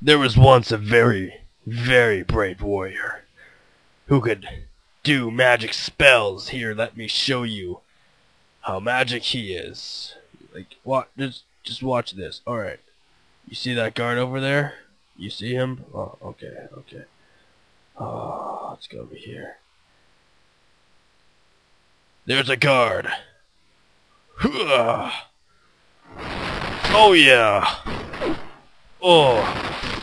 There was once a very, very brave warrior who could do magic spells. Here, let me show you how magic he is. Like, what? Just, just watch this. All right. You see that guard over there? You see him? Oh, okay, okay. Oh, let's go over here. There's a guard. Oh yeah. Oh.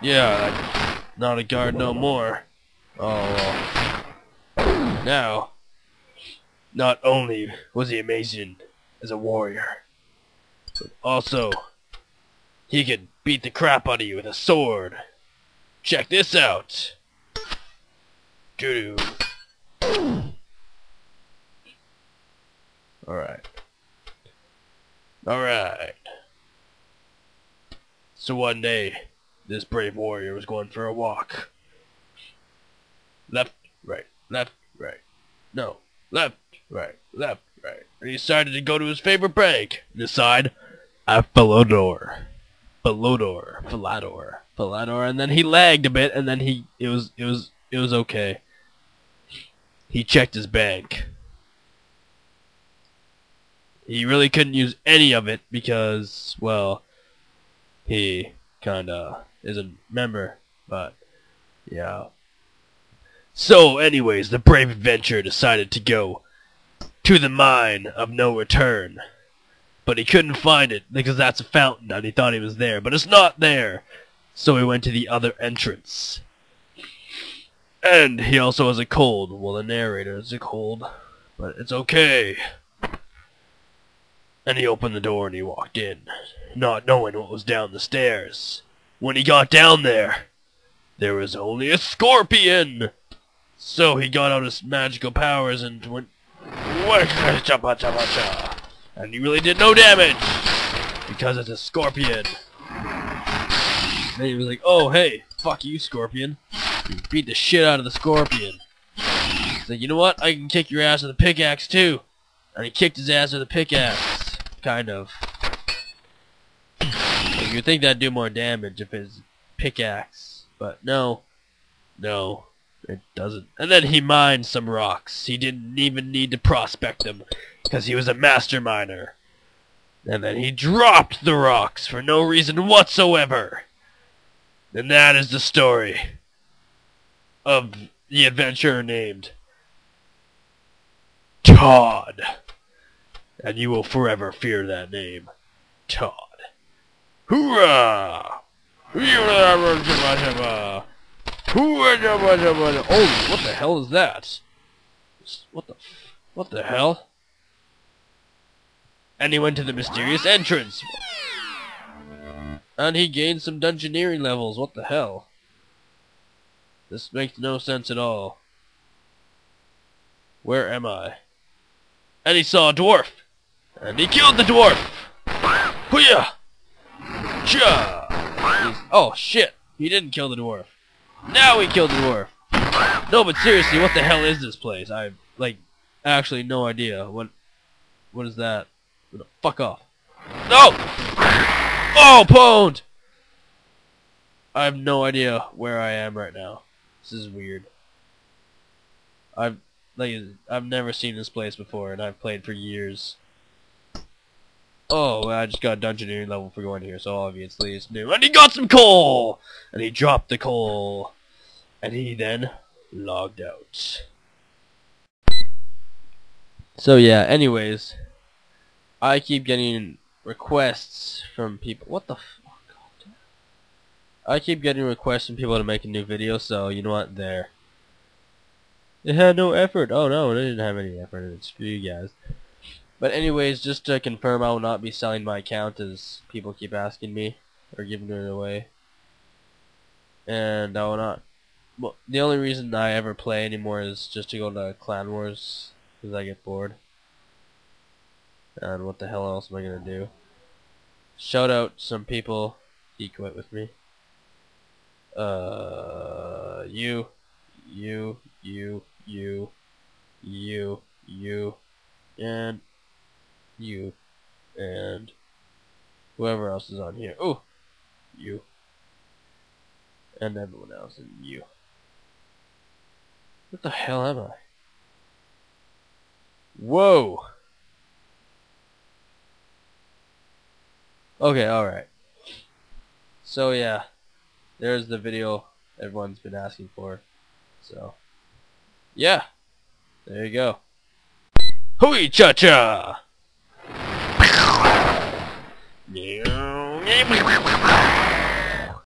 Yeah, not a guard no more. Oh. Now, not only was he amazing as a warrior, but also he could beat the crap out of you with a sword. Check this out. Doo doo. Alright. Alright. So one day, this brave warrior was going for a walk. Left, right, left, right. No, left, right, left, right. And he decided to go to his favorite bank. Decide, Aphilodor. Philodor. Philador. Philador. And then he lagged a bit, and then he, it was, it was, it was okay. He checked his bank. He really couldn't use any of it because, well, he kinda is a member, but yeah. So, anyways, the brave adventurer decided to go to the mine of no return. But he couldn't find it because that's a fountain and he thought he was there, but it's not there. So he went to the other entrance. And he also has a cold. Well, the narrator has a cold, but it's okay. And he opened the door and he walked in, not knowing what was down the stairs. When he got down there, there was only a scorpion! So he got out his magical powers and went... And he really did no damage! Because it's a scorpion. Then he was like, oh hey, fuck you, scorpion. He beat the shit out of the scorpion. He's like, you know what? I can kick your ass with a pickaxe too. And he kicked his ass with a pickaxe. Kind of. You'd think that'd do more damage if it's pickaxe. But no. No. It doesn't. And then he mined some rocks. He didn't even need to prospect them. Because he was a master miner. And then he dropped the rocks for no reason whatsoever. And that is the story of the adventurer named Tod. And you will forever fear that name. Tod. Hoorah! Hoorah! Oh, what the hell is that? What the, what the hell? And he went to the mysterious entrance. And he gained some dungeoneering levels. What the hell? This makes no sense at all. Where am I? And he saw a dwarf. And he killed the dwarf. Hooyah! Cha! Oh shit! He didn't kill the dwarf. Now he killed the dwarf. No, but seriously, what the hell is this place? I like actually no idea. What what is that? Fuck off. No! Oh, pwned! I have no idea where I am right now. This is weird. I've like I've never seen this place before, and I've played for years. Oh, I just got dungeoneering level for going here, so obviously it's new. And he got some coal! And he dropped the coal. And he then logged out. So yeah, anyways, I keep getting requests from people. What the fuck? Oh, I keep getting requests from people to make a new video, so you know what? There. It had no effort. Oh no, it didn't have any effort. It's for you guys. But anyways, just to confirm, I will not be selling my account as people keep asking me or giving it away. And I will not. Well, the only reason I ever play anymore is just to go to Clan Wars because I get bored. And what the hell else am I gonna do? Shout out some people. He quit with me. Uh, you, you, you, you, you, you, and you. and whoever else is on here. Oh, you. And everyone else and you. What the hell am I? Whoa! Okay, alright. So yeah, there's the video everyone's been asking for. So, yeah, there you go. Hooey cha cha! Yeah.